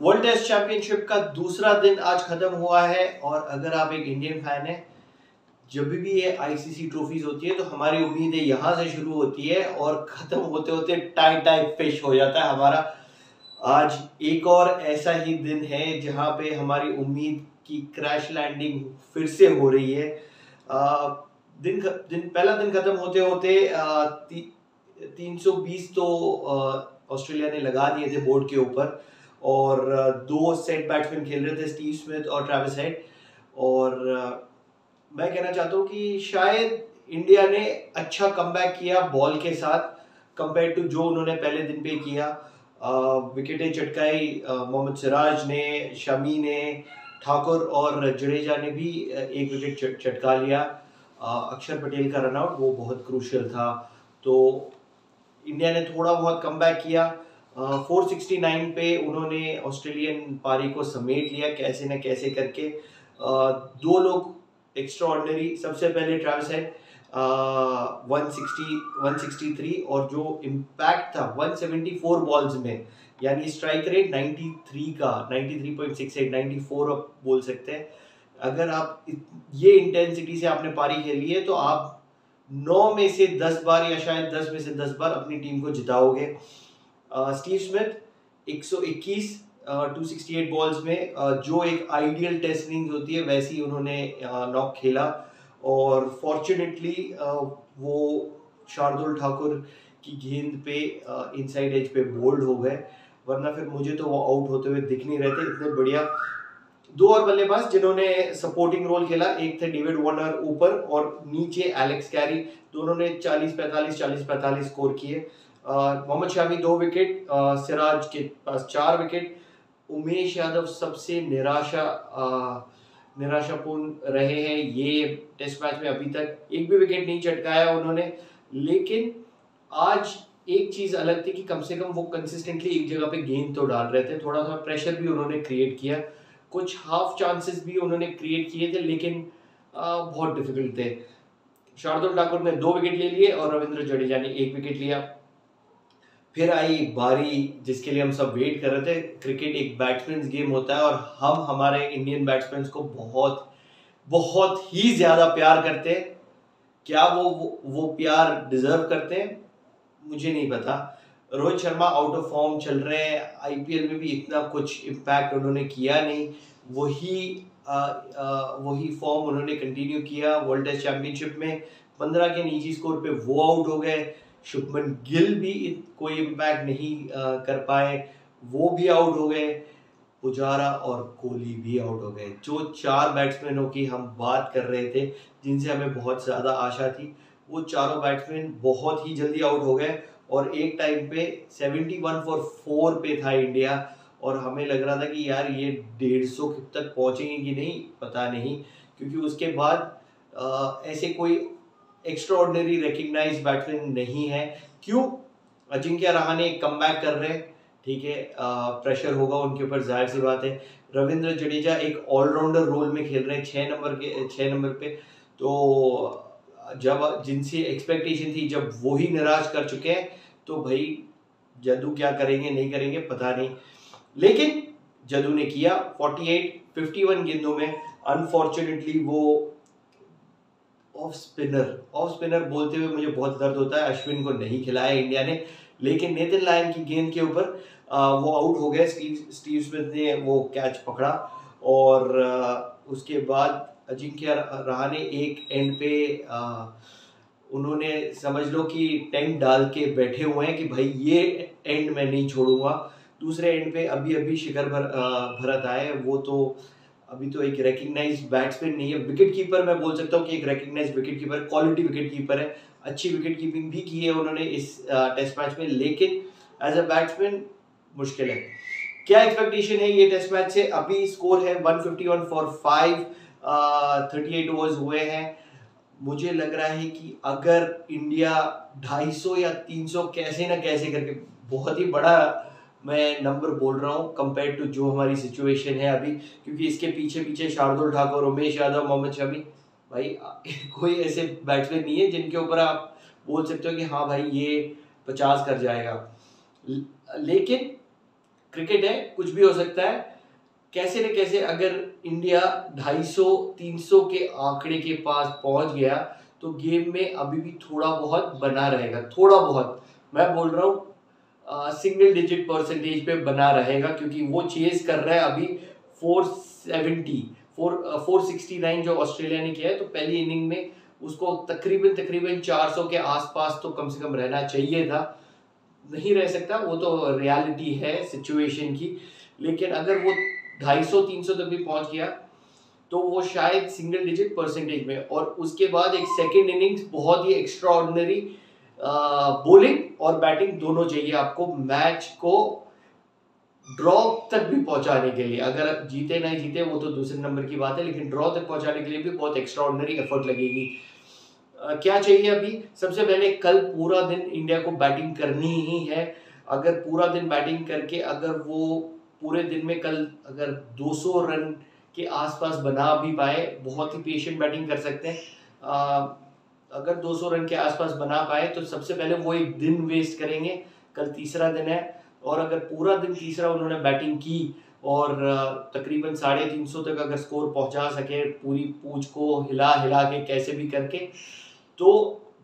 World test championship का दूसरा दिन आज खत्म हुआ है और अगर आप एक इंडियन फ़ैन है जब भी ये आईसीसी ट्रॉफीज होती है तो हमारी उम्मीदें यहाँ से शुरू होती है और खत्म होते होते टाई टाई फ़िश हो जाता है हमारा। आज एक और ऐसा ही दिन है जहाँ पे हमारी उम्मीद की क्रैश लैंडिंग फिर से हो रही है। आ, दिन दिन पहला दिन खत्म होते होते तीन सौ बीस तो ऑस्ट्रेलिया ने लगा दिए थे बोर्ड के ऊपर। और दो सेट बैट्समैन खेल रहे थे स्टीव स्मिथ और ट्रेविस हेड और मैं कहना चाहता हूँ कि शायद इंडिया ने अच्छा कम किया बॉल के साथ कंपेयर टू जो उन्होंने पहले दिन पे किया। विकेटें चटकाई मोहम्मद सिराज ने, शमी ने, ठाकुर और जडेजा ने भी एक विकेट चटका लिया। अक्षर पटेल का रनआउट वो बहुत क्रूशल था। तो इंडिया ने थोड़ा बहुत कम किया। फोर सिक्सटी नाइन पे उन्होंने ऑस्ट्रेलियन पारी को समेट लिया कैसे न कैसे करके। uh, दो लोग एक्स्ट्रा ऑर्डनरी सबसे पहले ट्रेविस है वन सिक्सटी थ्री और जो इम्पैक्ट था वन सेवेंटी फोर बॉल्स में यानी स्ट्राइक रेट नाइन्टी थ्री का ninety three point six eight ninety four आप बोल सकते हैं। अगर आप ये इंटेंसिटी से आपने पारी खेली है तो आप नौ में से दस बार या शायद दस में से दस बार अपनी टीम को जिताओगे। स्टीव स्मिथ 121 268 बॉल्स में जो एक आइडियल टेस्ट इनिंग्स होती है, वैसी उन्होंने नॉक खेला। और फॉर्चुनेटली वो शार्दुल ठाकुर की गेंद पे इनसाइड एज पे बोल्ड हो गए। वरना फिर मुझे तो वो आउट होते हुए दिख नहीं रहे थे, इतने बढ़िया। दो और बल्लेबाज जिन्होंने सपोर्टिंग रोल खेला, एक थे डेविड वार्नर ऊपर और नीचे एलेक्स कैरी दोनों ने 40 45 40 45 स्कोर किए। मोहम्मद शामी दो विकेट सिराज के पास चार विकेट उमेश यादव सबसे निराशा निराशापूर्ण रहे हैं ये टेस्ट मैच में अभी तक. एक भी विकेट नहीं चटकाया उन्होंने. लेकिन आज एक चीज़ अलग थी कि कम से कम वो कंसिस्टेंटली एक जगह पे गेंद तो डाल रहे थे. थोड़ा सा प्रेशर भी उन्होंने क्रिएट किया. कुछ हाफ़ चांसेस भी उन्होंने क्रिएट किए थे लेकिन आ, बहुत डिफ़िकल्ट थे. शार्दुल ठाकुर ने दो विकेट ले लिए और रविंद्र जडेजा ने एक विकेट लिया. फिर आई बारी जिसके लिए हम सब वेट कर रहे थे। क्रिकेट एक बैट्समैन गेम होता है और हम हमारे इंडियन बैट्समैन को बहुत बहुत ही ज़्यादा प्यार करते हैं। क्या वो वो, प्यार डिजर्व करते हैं? मुझे नहीं पता। Rohit Sharma out of form चल रहे हैं। आईपीएल में भी इतना कुछ इम्पैक्ट उन्होंने किया नहीं। वही वही फॉर्म उन्होंने कंटिन्यू किया वर्ल्ड टेस्ट चैंपियनशिप में। पंद्रह के निजी स्कोर पे वो आउट हो गए। शुभमन गिल भी कोई इम्पैक्ट नहीं कर पाए। वो भी आउट हो गए पुजारा और कोहली भी आउट हो गए। जो चार बैट्समैनों की हम बात कर रहे थे जिनसे हमें बहुत ज़्यादा आशा थी वो चारों बैट्समैन बहुत ही जल्दी आउट हो गए और एक टाइम पे 71 फॉर फोर पे था इंडिया और हमें लग रहा था कि यार ये डेढ़ सौ तक पहुँचेंगे कि नहीं पता नहीं। क्योंकि उसके बाद आ, ऐसे कोई एक्स्ट्रा ऑर्डनरी रिकग्नाइज बैट्समैन नहीं है। क्यों? अजिंक्य रहाने कम बैक कर रहे हैं। ठीक है प्रेशर होगा उनके ऊपर, ज़ाहिर सी बात है। रविंद्र जडेजा एक ऑलराउंडर रोल में खेल रहे हैं छः नंबर के छः नंबर पे। तो जब, जिनसे एक्सपेक्टेशन थी, जब वो ही निराश कर चुके हैं तो भाई, जदू क्या करेंगे, नहीं करेंगे, पता नहीं। लेकिन, जदू ने किया 48 51 गेंदों में। अनफॉर्चुनेटली वो ऑफ़ स्पिनर ऑफ़ स्पिनर बोलते हुए मुझे बहुत दर्द होता है। अश्विन को नहीं खिलाया इंडिया ने, लेकिन नेथन लायन की गेंद के ऊपर वो आउट हो गए। स्टीव स्मिथ ने वो कैच पकड़ा और उसके बाद अजिंक्य रहा ने एक एंड पे उन्होंने समझ लो कि टेंट डाल के बैठे हुए हैं कि भाई ये एंड मैं नहीं छोड़ूँगा। दूसरे एंड पे अभी अभी शिखर भर भरत आए वो तो अभी तो एक रिकग्नाइज बैट्समैन नहीं है। विकेट कीपर मैं बोल सकता हूँ कि एक recognise wicket keeper quality wicket keeper है। अच्छी विकेट कीपिंग भी की है उन्होंने इस टेस्ट मैच में। लेकिन एज अ बैट्समैन मुश्किल है। क्या एक्सपेक्टेशन है ये टेस्ट मैच से? अभी स्कोर है 151 for five thirty eight overs हुए हैं। मुझे लग रहा है कि अगर इंडिया 250 या 300 कैसे ना कैसे करके बहुत ही बड़ा मैं नंबर बोल रहा हूँ कंपेयर टू जो हमारी सिचुएशन है अभी, क्योंकि इसके पीछे पीछे शार्दुल ठाकुर, उमेश यादव, मोहम्मद शमी, भाई, कोई ऐसे बैट्समैन नहीं है जिनके ऊपर आप बोल सकते हो कि हाँ भाई, ये पचास कर जाएगा। लेकिन क्रिकेट है, कुछ भी हो सकता है। कैसे न कैसे अगर इंडिया 250 300 के आंकड़े के पास पहुँच गया तो गेम में अभी भी थोड़ा बहुत बना रहेगा, थोड़ा बहुत। मैं बोल रहा हूँ सिंगल डिजिट परसेंटेज पे बना रहेगा, क्योंकि वो चेज कर रहा है अभी 470 फोर फोर सिक्सटी नाइन जो ऑस्ट्रेलिया ने किया है तो पहली इनिंग में उसको तकरीबन तकरीबन 400 के आसपास तो कम से कम रहना चाहिए था। नहीं रह सकता, वो तो रियलिटी है सिचुएशन की, लेकिन अगर वो 250-300 तक भी पहुँच गया तो वो शायद सिंगल डिजिट परसेंटेज में, और उसके बाद एक सेकेंड इनिंग्स बहुत ही एक्स्ट्रा बोलिंग और बैटिंग दोनों चाहिए आपको मैच को ड्रॉ तक भी पहुँचाने के लिए। अगर आप जीते नहीं जीते, वो तो दूसरे नंबर की बात है, लेकिन ड्रॉ तक पहुँचाने के लिए भी बहुत एक्स्ट्रा ऑर्डनरी एफर्ट लगेगी क्या चाहिए अभी? सबसे पहले कल पूरा दिन इंडिया को बैटिंग करनी ही है। अगर पूरा दिन बैटिंग करके अगर वो पूरे दिन में कल अगर 200 रन के आसपास बना भी पाए, बहुत ही पेशेंट बैटिंग कर सकते हैं। अगर 200 रन के आसपास बना पाए तो सबसे पहले वो एक दिन वेस्ट करेंगे। कल तीसरा दिन है और अगर पूरा दिन तीसरा उन्होंने बैटिंग की और तकरीबन साढ़े तीन सौ तक अगर स्कोर पहुँचा सके पूरी पूछ को हिला हिला के कैसे भी करके तो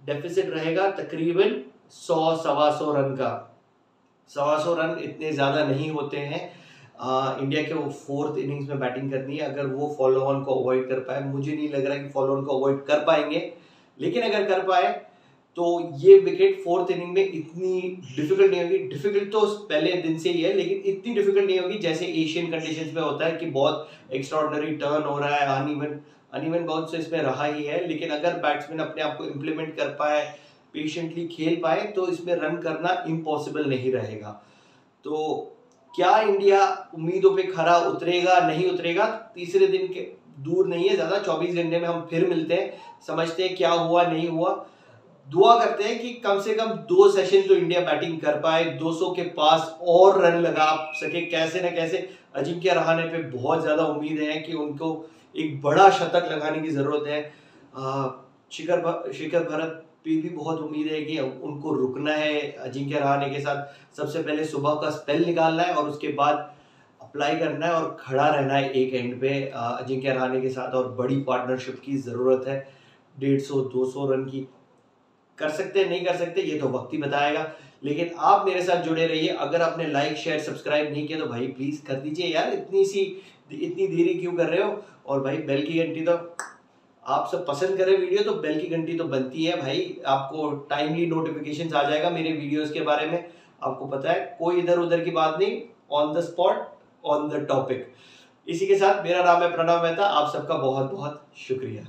डेफिसिट रहेगा तकरीबन सौ सवा सौ रन का। सवा सौ रन इतने ज़्यादा नहीं होते हैं। आ, इंडिया के वो फोर्थ इनिंग्स में बैटिंग करनी है। अगर वो फॉलो ऑन को अवॉइड कर पाए मुझे नहीं लग रहा कि फॉलो ऑन को अवॉइड कर पाएँगे। लेकिन अगर कर पाए तो ये विकेट फोर्थ इनिंग में इतनी डिफ़िकल्ट नहीं होगी। डिफ़िकल्ट तो पहले दिन से ही है, लेकिन इतनी डिफ़िकल्ट नहीं होगी जैसे एशियन कंडीशंस में होता है कि बहुत एक्स्ट्रॉर्डनरी टर्न हो रहा है अनइवन अनइवन बहुत से इसमें रहा ही है। लेकिन अगर बैट्समैन अपने आप को इम्प्लीमेंट कर पाए पेशेंटली खेल पाए तो इसमें रन करना इम्पॉसिबल नहीं रहेगा। तो क्या इंडिया उम्मीदों पे खरा उतरेगा, नहीं उतरेगा? तीसरे दिन के दूर नहीं है, ज़्यादा 24 घंटे में हम फिर मिलते हैं, समझते हैं क्या हुआ, नहीं हुआ। दुआ करते हैं कि कम से कम दो सेशन जो इंडिया बैटिंग कर पाए 200 के पास और रन लगा सके। कैसे न कैसे अजिंक्य रहाने पे बहुत ज़्यादा उम्मीद है कि उनको एक बड़ा शतक लगाने की ज़रूरत है। शिखर शिखर भरत पे भी बहुत उम्मीद है कि उनको रुकना है अजिंक्य रहाने के साथ। सबसे पहले सुबह का स्पेल निकालना है और उसके बाद अप्लाई करना है और खड़ा रहना है एक एंड पे अजिंक्य रहाने के साथ और बड़ी पार्टनरशिप की ज़रूरत है। डेढ़ सौ, दो सौ रन की कर सकते हैं, नहीं कर सकते, ये तो वक्त ही बताएगा। लेकिन आप मेरे साथ जुड़े रहिए। अगर आपने लाइक शेयर सब्सक्राइब नहीं किया तो भाई प्लीज़ कर दीजिए यार, इतनी सी, इतनी देरी क्यों कर रहे हो? और भाई बेल की घंटी तो आप सब पसंद करें वीडियो तो बेल की घंटी तो बनती है भाई। आपको टाइमली नोटिफिकेशन आ जाएगा मेरे वीडियोस के बारे में। आपको पता है, कोई इधर उधर की बात नहीं on the spot on the topic इसी के साथ मेरा नाम है प्रणव मेहता, आप सबका बहुत बहुत शुक्रिया।